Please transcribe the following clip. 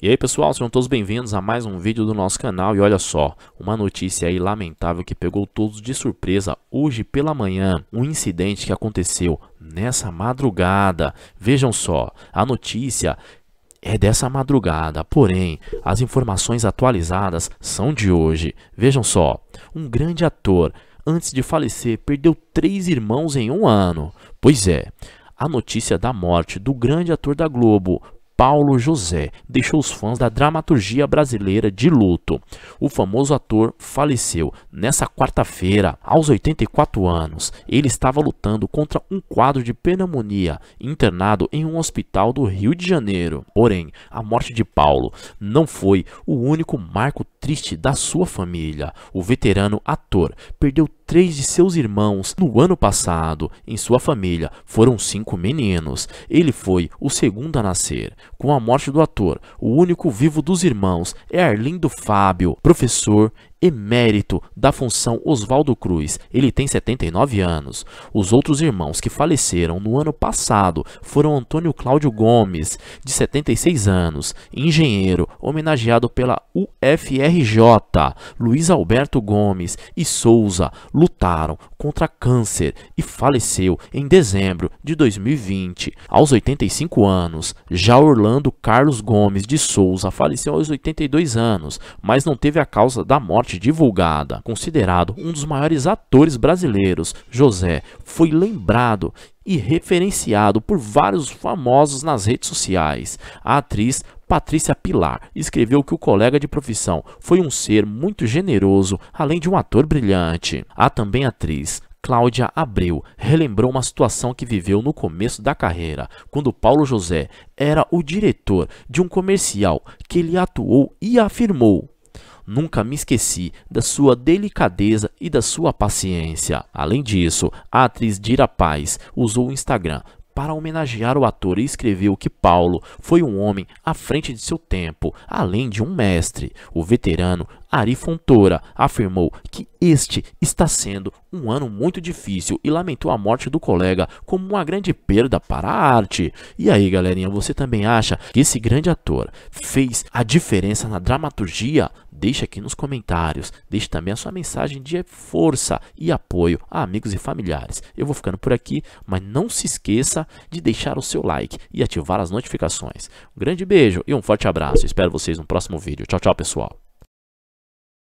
E aí pessoal, sejam todos bem-vindos a mais um vídeo do nosso canal. E olha só, uma notícia aí lamentável que pegou todos de surpresa hoje pela manhã, um incidente que aconteceu nessa madrugada, vejam só, a notícia é dessa madrugada, porém, as informações atualizadas são de hoje, vejam só, um grande ator, antes de falecer, perdeu três irmãos em um ano, pois é, a notícia da morte do grande ator da Globo, Paulo José deixou os fãs da dramaturgia brasileira de luto. O famoso ator faleceu nessa quarta-feira, aos 84 anos. Ele estava lutando contra um quadro de pneumonia, internado em um hospital do Rio de Janeiro. Porém, a morte de Paulo não foi o único marco triste da sua família. O veterano ator perdeu três de seus irmãos no ano passado. Em sua família foram cinco meninos. Ele foi o segundo a nascer. Com a morte do ator, o único vivo dos irmãos é Arlindo Fábio, professor emérito da função Oswaldo Cruz. Ele tem 79 anos. Os outros irmãos que faleceram no ano passado foram Antônio Cláudio Gomes, de 76 anos, engenheiro, homenageado pela UFRJ. Luiz Alberto Gomes e Souza lutaram contra câncer e faleceu em dezembro de 2020, aos 85 anos. Já Orlando Carlos Gomes de Souza faleceu aos 82 anos, mas não teve a causa da morte morte divulgada. Considerado um dos maiores atores brasileiros, José foi lembrado e referenciado por vários famosos nas redes sociais. A atriz Patrícia Pilar escreveu que o colega de profissão foi um ser muito generoso, além de um ator brilhante. Há também a atriz Cláudia Abreu relembrou uma situação que viveu no começo da carreira, quando Paulo José era o diretor de um comercial que ele atuou e afirmou Nunca me esqueci da sua delicadeza e da sua paciência. Além disso, a atriz Dira Paz usou o Instagram para homenagear o ator e escreveu que Paulo foi um homem à frente de seu tempo, além de um mestre. O veterano Ari Fontoura afirmou que este está sendo um ano muito difícil e lamentou a morte do colega como uma grande perda para a arte. E aí, galerinha, você também acha que esse grande ator fez a diferença na dramaturgia? Deixe aqui nos comentários. Deixe também a sua mensagem de força e apoio a amigos e familiares. Eu vou ficando por aqui, mas não se esqueça de deixar o seu like e ativar as notificações. Um grande beijo e um forte abraço. Espero vocês no próximo vídeo. Tchau, tchau, pessoal.